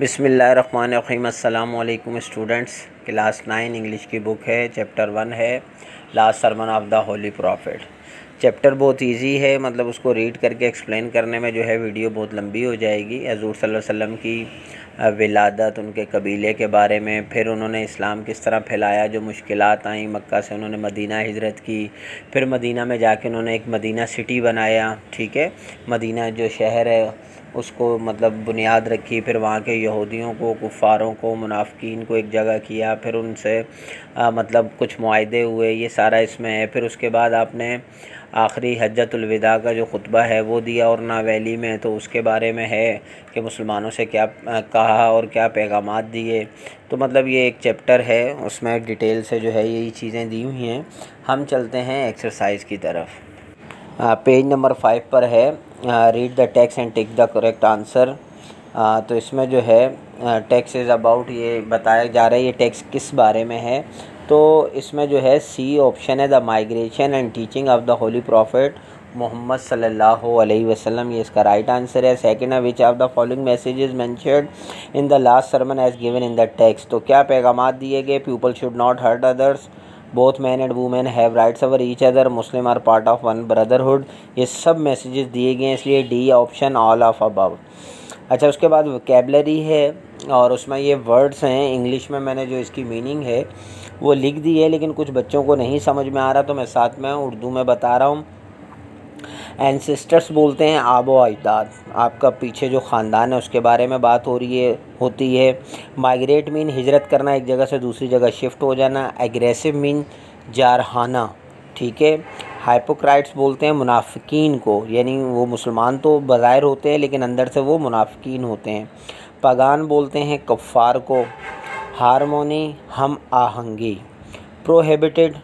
बिसमीम अल्लाम students. Class nine English की बुक है, चैप्टर वन है, last sermon of the holy prophet. Chapter बहुत इजी है मतलब उसको रीड करके एक्सप्लेन करने में जो है वीडियो बहुत लंबी हो जाएगी। हजूर सल्लल्लाहु की विलादत, उनके कबीले के बारे में, फिर उन्होंने इस्लाम किस तरह फैलाया, जो मुश्किल आई मक्का से, उन्होंने मदीना हिजरत की, फिर मदीना में जाके उन्होंने एक मदीना सिटी बनाया, ठीक है? मदीना जो शहर है उसको मतलब बुनियाद रखी फिर वहाँ के यहूदियों को कुफ़ारों को मुनाफिकीन को एक जगह किया फिर उनसे आ, मतलब कुछ माहे हुए ये सारा इसमें है। फिर उसके बाद आपने आखिरी हजतुलविदा का जो ख़ुतबा है वो दिया और नावैली में तो उसके बारे में है कि मुसलमानों से क्या कहा और क्या पैगाम दिए। तो मतलब ये एक चैप्टर है उसमें डिटेल से जो है यही चीज़ें दी हुई हैं। हम चलते हैं एक्सरसाइज की तरफ़। पेज नंबर फाइव पर है read the text and take the correct answer तो इसमें जो है टैक्स इज़ अबाउट ये बताया जा रहा है, ये टेक्स किस बारे में है? तो इसमें जो है सी ऑप्शन है the migration and teaching of the holy prophet Muhammad सल्लल्लाहु अलैहि वसल्लम. ये इसका राइट आंसर है. सेकंड है which of the following messages mentioned in the last sermon as given in the text तो क्या पैगाम दिए गए? People should not hurt others both man and women have rights over each other Muslim are part of one brotherhood ये सब messages दिए गए हैं, इसलिए D option all of above अच्छा उसके बाद वैकेबलरी है और उसमें ये वर्ड्स हैं। इंग्लिश में मैंने जो इसकी मीनिंग है, वो लिख दी है, लेकिन कुछ बच्चों को नहीं समझ में आ रहा तो मैं साथ में उर्दू में बता रहा हूँ। एनसिस्टर्स बोलते हैं, आबो अजदाद, आपका पीछे जो ख़ानदान है, उसके बारे में बात हो रही है, होती है। माइग्रेट मीन हिजरत करना, एक जगह से दूसरी जगह शिफ्ट हो जाना। एग्रेसिव मीन जारहाना ठीक है? हाइपोक्राइट्स बोलते हैं मुनाफिकीन को, यानी वो मुसलमान तो बाज़ाहिर होते हैं, लेकिन अंदर से वो मुनाफिकीन होते हैं। पगान बोलते हैं कफ़ार को, हारमोनी हम आहंगी। प्रोहिबिटेड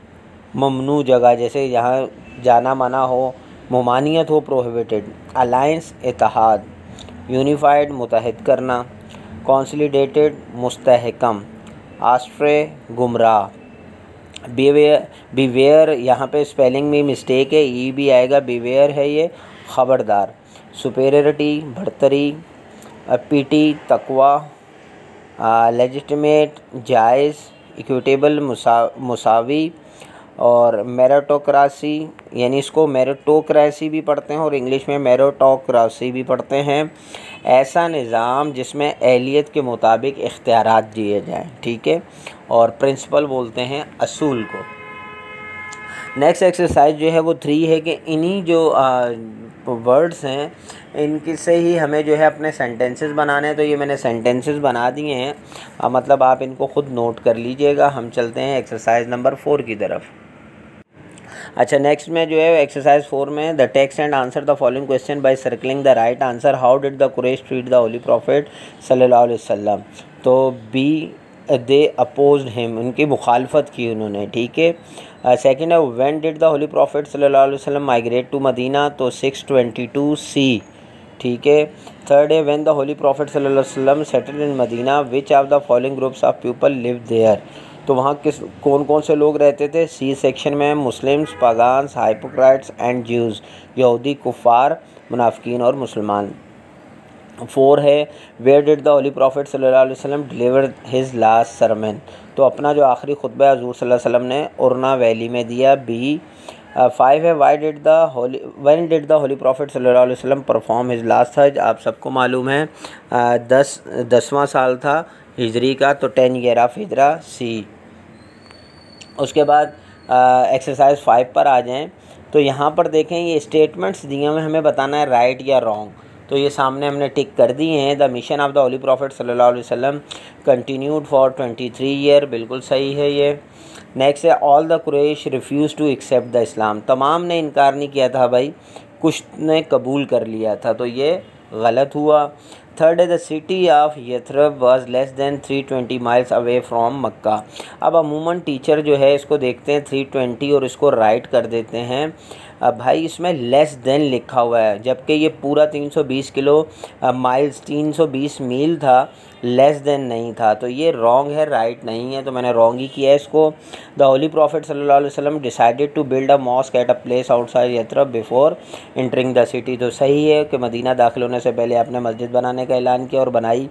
ममनू जगह, जैसे यहाँ जाना मना हो ममानियत हो प्रोहिबिटेड अलाइंस इतिहाद यूनिफाइड मुतहद करना कॉन्सलीडेटेड मुस्तहकम आस्ट्रे गुमराह। बीवेयर यहाँ पे स्पेलिंग में मिस्टेक है ई भी आएगा बीवेयर है ये, ख़बरदार। सुपेरिटी बढ़तरी पीटी तकवा लेजिटमेट जायज़ इक्विटेबल मुसा, मुसावी और मेरिटोक्रासी यानी इसको मेरिटोक्रेसी भी पढ़ते हैं और इंग्लिश में मेरिटोक्रासी भी पढ़ते हैं। ऐसा निज़ाम जिसमें अहलियत के मुताबिक इख्तियार दिए जाएँ, ठीक है? और प्रिंसिपल बोलते हैं असूल को। नेक्स्ट एक्सरसाइज जो है वो थ्री है कि इन्हीं जो वर्ड्स हैं, इनके से ही हमें जो है अपने सेंटेंसेस बनाने हैं। तो ये मैंने सेंटेंसेस बना दिए हैं। मतलब आप इनको ख़ुद नोट कर लीजिएगा। हम चलते हैं एक्सरसाइज नंबर फोर की तरफ़। अच्छा नेक्स्ट में जो है एक्सरसाइज फोर में the text and answer the following question by circling the right answer how did the Quraysh treat the holy prophet सल्लल्लाहु अलैहि वसल्लम तो बी दे अपोज हिम उनकी मुखालफत की उन्होंने, ठीक है? सेकेंड है when did the holy prophet सल्लल्लाहु अलैहि माइग्रेट टू मदीना तो सिक्स ट्वेंटी टू सी ठीक है? थर्ड है व्हेन द होली प्रॉफिट वसल्लम settle in Medina which of the following groups of people live there तो वहाँ किस कौन कौन से लोग रहते थे? सी सेक्शन में Muslims pagans hypocrites and Jews यहूदी, कुफ़ार, मुनाफिकीन और मुसलमान। फोर है where did the holy prophet सल्लल्लाहु अलैहि वसल्लम डिलीवर हिज लास्ट सरमन तो अपना जो आखिरी खुतबा हजूर सल्लल्लाहु अलैहि वसल्लम ने उरना वैली में दिया बी फाइव है why did the holy one did the holy prophet सल्लल्लाहु अलैहि वसल्लम परफॉर्म हिज लास्ट हज? आप सबको मालूम है दस, दसवां साल था हिजरी का तो टेन ईयर ऑफ़ हिजरा सी उसके बाद एक्सरसाइज फाइव पर आ जाएँ। तो यहाँ पर देखें, ये स्टेटमेंट्स दिए हुए हमें बताना है राइट या रॉन्ग तो ये सामने हमने टिक कर दिए हैं। The mission of the holy prophet सल्लल्लाहु अलैहि वसल्लम continued for twenty three year बिल्कुल सही है ये। नेक्स्ट है all the Quraysh refuse to accept the Islam तमाम ने इनकार नहीं किया था भाई। कुछ ने कबूल कर लिया था। तो ये गलत हुआ। Third the city of Yathrib was less than 320 miles away from Mecca अब अमूमन टीचर जो है, इसको देखते हैं 320 और इसको राइट कर देते हैं। अब भाई इसमें लेस देन लिखा हुआ है, जबकि ये पूरा 320 किलो माइल्स 320 मील था लेस देन नहीं था। तो ये रॉन्ग है राइट नहीं है तो मैंने रॉन्ग ही किया है इसको। द होली प्रॉफिट सल्लल्लाहु अलैहि decided to build a mosque at a place outside Yathrib before entering the city तो सही है कि मदीना दाखिल होने से पहले आपने मस्जिद बनाने का ऐलान किया और बनाई।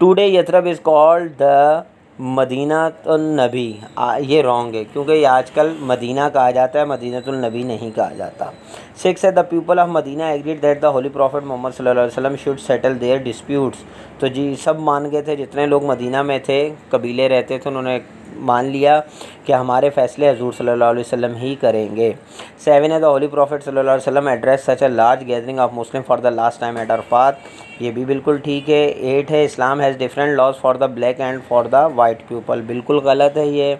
Today Yathrib is called the Medina नबी ये रॉन्ग है, क्योंकि ये आजकल मदीना कहा जाता है, मदीनतुलनबी नहीं कहा जाता। सिक्स है the people of Medina agreed that the holy prophet Muhammad सल्लल्लाहु अलैहि वसल्लम शुड सेटल देयर डिस्प्यूट्स तो जी, सब मान गए थे, जितने लोग मदीना में थे, कबीले रहते थे, उन्होंने मान लिया कि हमारे फ़ैसले हजूर अलैहि वसल्लम ही करेंगे। सेवन है द होली प्रॉफिट अलैहि वसल्लम address such a large gathering of Muslim for the last time at Arafat ये भी बिल्कुल ठीक है। एट है Islam has different laws for the black and for the white people बिल्कुल गलत है ये।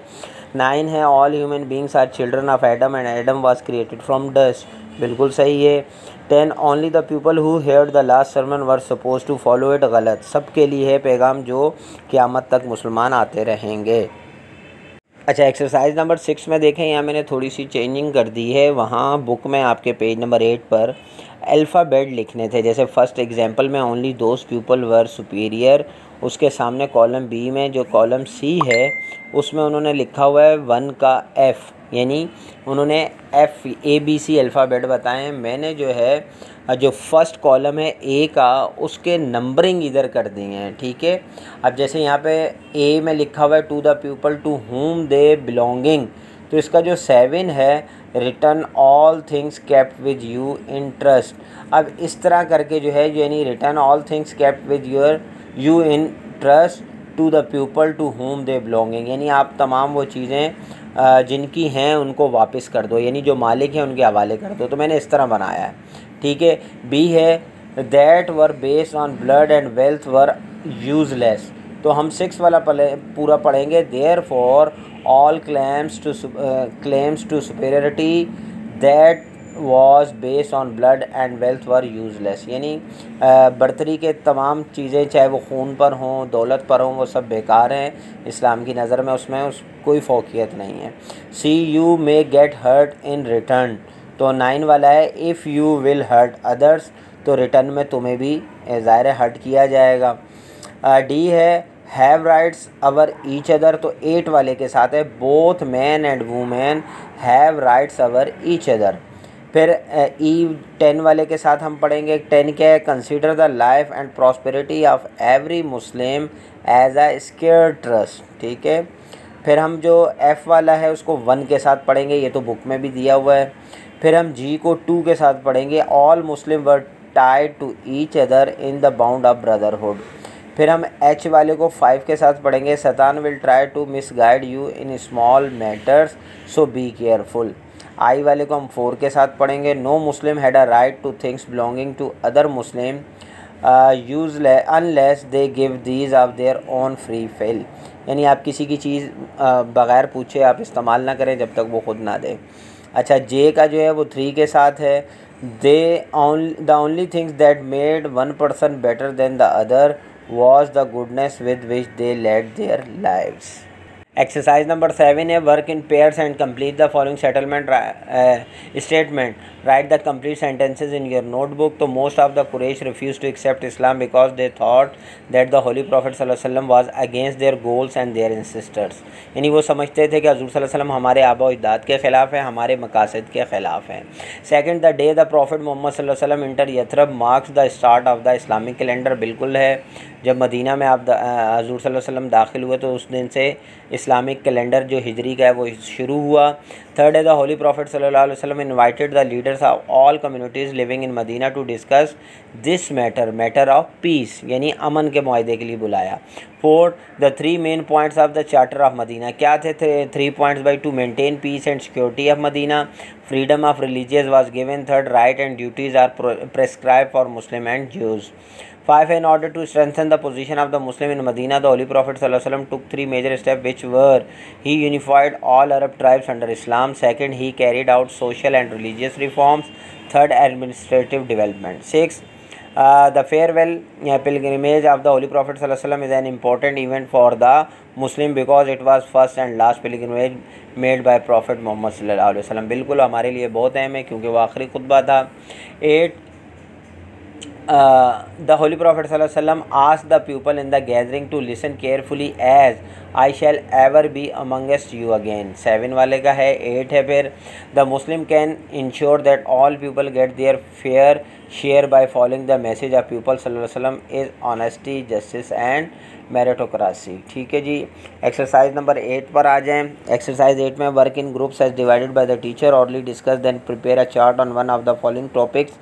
नाइन है all human beings are children of Adam and Adam was created from dust बिल्कुल सही है। Ten only the people who hear the last sermon were suppose to follow it गलत। सब के लिए है पैगाम जो क़्यामत तक मुसलमान आते रहेंगे। अच्छा एक्सरसाइज नंबर सिक्स में देखें, यहाँ मैंने थोड़ी सी चेंजिंग कर दी है। वहाँ बुक में आपके पेज नंबर एट पर अल्फ़ाबेट लिखने थे। जैसे फ़र्स्ट एग्जांपल में only those people were superior उसके सामने कॉलम बी में जो कॉलम सी है, उसमें उन्होंने लिखा हुआ है वन का एफ़ यानी उन्होंने F A B C alphabet बताए। मैंने जो है जो फ़र्स्ट कॉलम है ए का, उसके नंबरिंग इधर कर दिए हैं ठीक है? अब जैसे यहाँ पे ए में लिखा हुआ है to the people to whom they belonging तो इसका जो सेवन है return all things kept with you in trust अब इस तरह करके जो है, यानी return all things kept with your you in trust to the people to whom they belonging यानी आप तमाम वो चीज़ें जिनकी हैं, उनको वापस कर दो। यानी जो मालिक हैं, उनके हवाले कर दो। तो मैंने इस तरह बनाया है। ठीक है? बी है that were based on blood and wealth were useless तो हम सिक्स वाला पले पूरा पढ़ेंगे therefore all claims to claims to to that was was on blood and wealth were useless यानी बर्तरी के तमाम चीज़ें, चाहे वो खून पर हों, दौलत पर हों, वो सब बेकार हैं। इस्लाम की नज़र में उसमें उस, कोई फोकियत नहीं है। C you may get hurt in return तो नाइन वाला है if you will hurt others तो रिटर्न में तुम्हें भी ज़ाहिर हर्ट किया जाएगा। डी है have rights over each other तो एट वाले के साथ है both man and women have rights over each other फिर ई टेन वाले के साथ हम पढ़ेंगे टेन क्या है? Consider the life and prosperity of every Muslim as a sacred trust ठीक है? फिर हम जो एफ़ वाला है, उसको वन के साथ पढ़ेंगे, ये तो बुक में भी दिया हुआ है। फिर हम जी को टू के साथ पढ़ेंगे। All Muslim were tied to each other in the bound of brotherhood फिर हम एच वाले को फाइव के साथ पढ़ेंगे। Satan will try to misguide you in small matters so be careful I वाले को हम फोर के साथ पढ़ेंगे। No Muslim had a right to things belonging to other Muslim use unless they give these of their own free fail यानी आप किसी की चीज़ uh, बग़ैर पूछे आप इस्तेमाल ना करें जब तक वो ख़ुद ना दे। अच्छा जे का जो है वो थ्री के साथ है D the only things that made one person better than the other was the goodness with which they led their lives. Exercise number seven है work in pairs and complete the following settlement statement write the complete sentences in your notebook तो most of the Quraysh refuse to accept Islam because they thought that the Holy Prophet वसल्लम was against their goals and their ancestors यानी वो समझते थे कि हजूर सल्लम हमारे आबा अजदाद के खिलाफ है, हमारे मकासद के खिलाफ है। Second the day the Prophet Muhammad enter Yathrib marks the start of the Islamic calendar बिल्कुल है। जब मदीना में आप हजूर वसल्लम दाखिल हुए तो उस दिन से इस्लामिक कैलेंडर जो हिजरी का है, वो शुरू हुआ। थर्ड है द होली प्रॉफिट सल्लल्लाहु अलैहि वसल्लम invited the leaders of all communities living in Medina to discuss this matter matter of peace यानी अमन के माहे के लिए बुलाया। Fourth the three main points of the charter of Medina क्या थे? Three points by to maintain peace and security of Medina freedom of religious was given third right and duties are prescribe for Muslim and Jews five in order to strengthen the position of the Muslim in Medina the Holy Prophet Sallam took three major step which were he unified all Arab tribes under Islam second he carried out social and religious reforms third administrative development six the farewell pilgrimage of the Holy Prophet Sallam is an important event for the Muslim because it was first and last pilgrimage made by Prophet Muhammad सल्ला वसलम बिल्कुल हमारे लिए बहुत अहम है, क्योंकि वह आखिरी खुतबा था। एट द होली प्रॉफिट वसल्लम ask the people in the gathering to listen carefully as I shall ever be amongst you again seven वाले का है एट है फिर the Muslim can ensure that all people get their fair share by following the message of people वसल्लम is honesty justice and meritocracy ठीक है जी? Exercise number eight पर आ जाएँ। एक्सरसाइज एट में work in groups as divided by the teacher orally discuss then prepare a chart on one of the following topics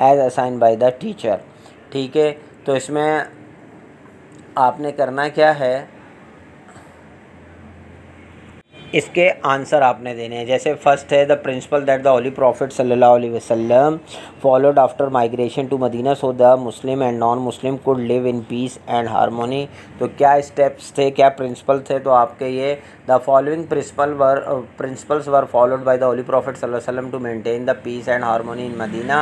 as assign by the teacher ठीक है? तो इसमें आपने करना क्या है? इसके आंसर आपने देने हैं। जैसे फ़र्स्ट है the principle that the Holy Prophet सल्लल्लाहु अलैहि वसल्लम followed after migration to Medina so the Muslim and non Muslim could live in peace and harmony तो क्या स्टेप्स थे, क्या प्रिंसिपल थे? तो आपके ये The following principle were principles were followed by the holy prophet सल्लल्लाहु अलैहि वसल्लम to maintain the peace and harmony in Medina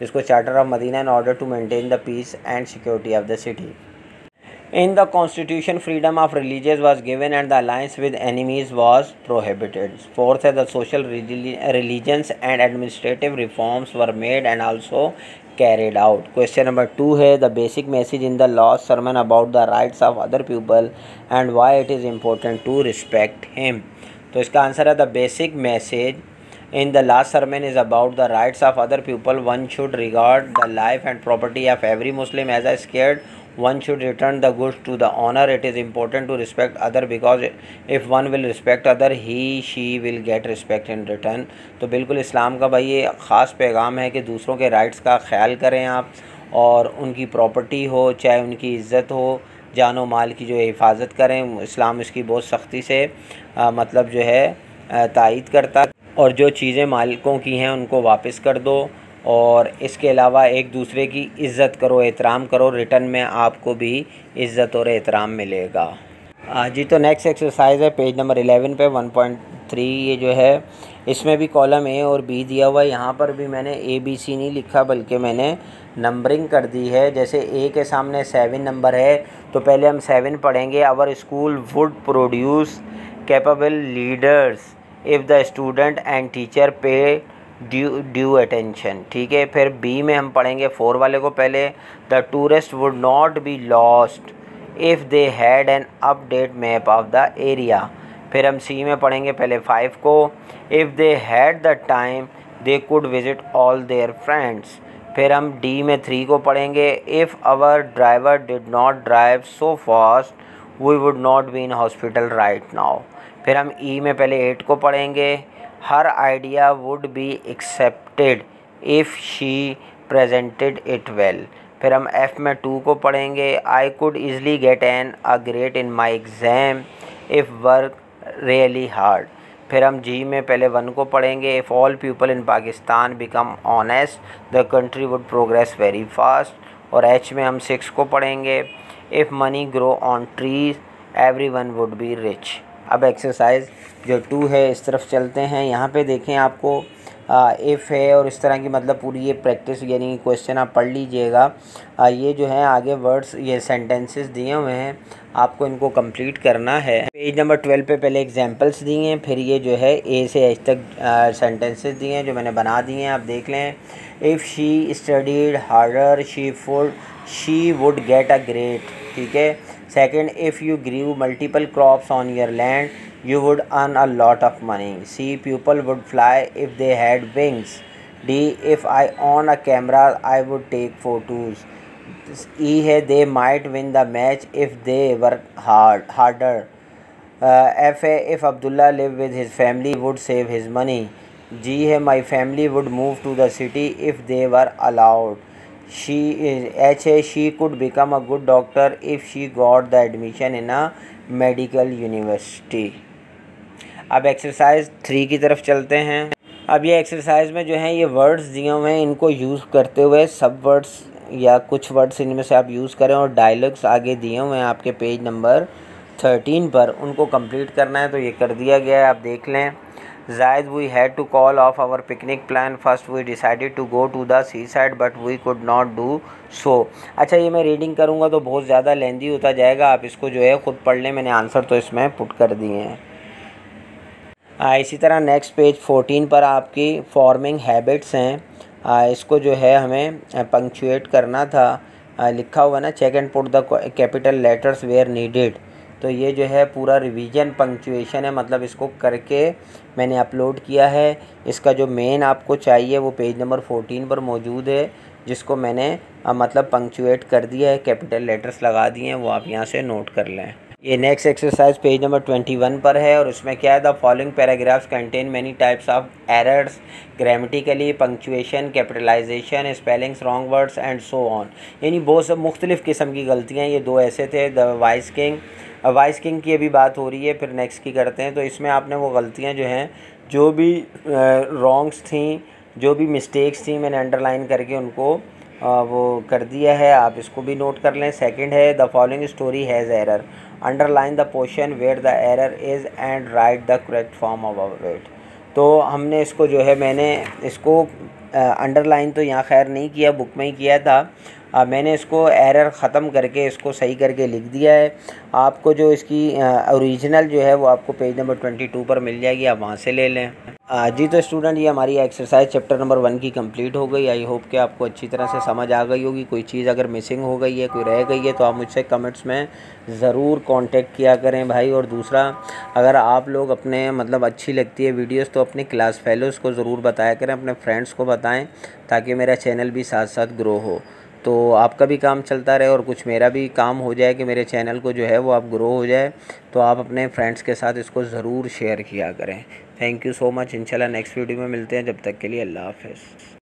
जिसको charter of Medina in order to maintain the peace and security of the city. In the constitution, freedom of religions was given and the alliance with enemies was prohibited. Fourth, the social religions and administrative reforms were made and also carried out. Question number two है the basic message in the last sermon about the rights of other people and why it is important to respect him. तो इसका answer है the basic message in the last sermon is about the rights of other people. One should regard the life and property of every Muslim as a scared one should return the goods to the owner. It is important to respect other because if one will respect other he she will get respect in return. तो बिल्कुल इस्लाम का भाई ये ख़ास पैगाम है कि दूसरों के राइट्स का ख्याल करें आप और उनकी प्रॉपर्टी हो चाहे उनकी इज़्ज़त हो जान माल की जो हिफाजत करें इस्लाम इसकी बहुत सख्ती से आ, मतलब जो है तायद करता और जो चीज़ें मालिकों की हैं उनको वापस कर दो। और इसके अलावा एक दूसरे की इज़्ज़त करो, एहतराम करो, रिटर्न में आपको भी इज़्ज़त और एहतराम मिलेगा। जी तो नेक्स्ट एक्सरसाइज है पेज नंबर एलेवन पे वन पॉइंट थ्री ये जो है, इसमें भी कॉलम ए और बी दिया हुआ है। यहाँ पर भी मैंने ए बी सी नहीं लिखा, बल्कि मैंने नंबरिंग कर दी है। जैसे ए के सामने सेवन नंबर है तो पहले हम सेवन पढ़ेंगे। Our school would produce capable leaders if the student and teacher pay due due attention ठीक है? फिर बी में हम पढ़ेंगे फोर वाले को पहले the tourist would not be lost if they had an update map of the area फिर हम सी में पढ़ेंगे पहले फाइव को if they had the time they could visit all their friends फिर हम डी में थ्री को पढ़ेंगे if our driver did not drive so fast we would not be in hospital right now फिर हम ई e में पहले eight को पढ़ेंगे her idea would be accepted if she presented it well. फिर हम एफ़ में टू को पढ़ेंगे। I could easily get an A grade in my exam if work really hard फिर हम जी में पहले वन को पढ़ेंगे। If all people in Pakistan become honest the country would progress very fast और एच में हम सिक्स को पढ़ेंगे। If money grow on trees everyone would be rich अब एक्सरसाइज जो टू है, इस तरफ़ चलते हैं। यहाँ पे देखें आपको इफ़ है और इस तरह की मतलब पूरी ये प्रैक्टिस यानी क्वेश्चन आप पढ़ लीजिएगा। ये जो है, आगे वर्ड्स ये सेंटेंसेस दिए हुए हैं। आपको इनको कंप्लीट करना है। पेज नंबर ट्वेल्व पे पहले एग्जांपल्स दिए हैं, फिर ये जो है ए से एच तक सेंटेंसेस दिए हैं, जो मैंने बना दिए हैं, आप देख लें। If she studied harder she would she would get A grade ठीक है? second if you grew multiple crops on your land you would earn a lot of money. C people would fly if they had wings. D if i own a camera i would take photos. E they might win the match if they work hard harder. Uh, f if abdullah lived with his family would save his money. G my family would move to the city if they were allowed. Is H है she could become a good doctor if she got the admission in a medical university. अब exercise three की तरफ़ चलते हैं। अब ये exercise में जो है, ये वर्ड्स दिए हुए हैं, इनको यूज़ करते हुए सब वर्ड्स या कुछ वर्ड्स इनमें से आप यूज़ करें और डायलॉग्स आगे दिए हुए हैं आपके पेज नंबर थर्टीन पर। उनको कंप्लीट करना है तो ये कर दिया गया है, आप देख लें। Zaid, we had to call off our picnic plan. First, we decided to go to the seaside, but we could not do so. अच्छा ये मैं रीडिंग करूँगा तो बहुत ज़्यादा लेंदी होता जाएगा। आप इसको जो है ख़ुद पढ़ लें। मैंने आंसर तो इसमें पुट कर दिए हैं। इसी तरह नेक्स्ट पेज फोर्टीन पर आपकी फॉर्मिंग हैबिट्स हैं। इसको जो है हमें पंक्चुएट करना था। लिखा हुआ ना check and put the capital letters where needed तो ये जो है पूरा रिवीजन पंक्चुएशन है मतलब इसको करके मैंने अपलोड किया है। इसका जो मेन आपको चाहिए वो पेज नंबर फोर्टीन पर मौजूद है, जिसको मैंने मतलब पंक्चुएट कर दिया है कैपिटल लेटर्स लगा दिए हैं, वो आप यहाँ से नोट कर लें। ये next exercise page number twenty one पर है और उसमें क्या है? The following paragraphs contain many types of errors grammatically punctuation capitalisation spellings wrong words and so on यानी बहुत सब मुख्तलिफ़ किस्म की गलतियाँ ये दो ऐसे थे the vice king vice king की अभी बात हो रही है, फिर नेक्स्ट की करते हैं। तो इसमें आपने वो गलतियाँ जो हैं, जो भी रॉन्ग्स थी, जो भी मिस्टेक्स थी, मैंने अंडरलाइन करके उनको वो कर दिया है, आप इसको भी नोट कर लें। सेकंड है the following story has error underline the portion where the error is and write the correct form of wait तो हमने इसको जो है, मैंने इसको अंडरलाइन तो यहाँ खैर नहीं किया बुक में ही किया था। आ, मैंने इसको एरर ख़त्म करके इसको सही करके लिख दिया है। आपको जो इसकी ओरिजिनल जो है वो आपको पेज नंबर ट्वेंटी टू पर मिल जाएगी आप वहाँ से ले लें। जी तो स्टूडेंट ये हमारी एक्सरसाइज चैप्टर नंबर वन की कंप्लीट हो गई। आई होप कि आपको अच्छी तरह से समझ आ गई होगी। कोई चीज़ अगर मिसिंग हो गई है कोई रह गई है तो आप मुझसे कमेंट्स में ज़रूर कांटेक्ट किया करें भाई। और दूसरा अगर आप लोग अपने मतलब अच्छी लगती है वीडियोस तो अपने क्लास फेलोज़ को ज़रूर बताया करें अपने फ्रेंड्स को बताएँ ताकि मेरा चैनल भी साथ साथ ग्रो हो। तो आपका भी काम चलता रहे और कुछ मेरा भी काम हो जाए कि मेरे चैनल को जो है वो आप ग्रो हो जाए तो आप अपने फ्रेंड्स के साथ इसको ज़रूर शेयर किया करें। थैंक यू सो मच इंशाल्लाह नेक्स्ट वीडियो में मिलते हैं। जब तक के लिए अल्लाह हाफ़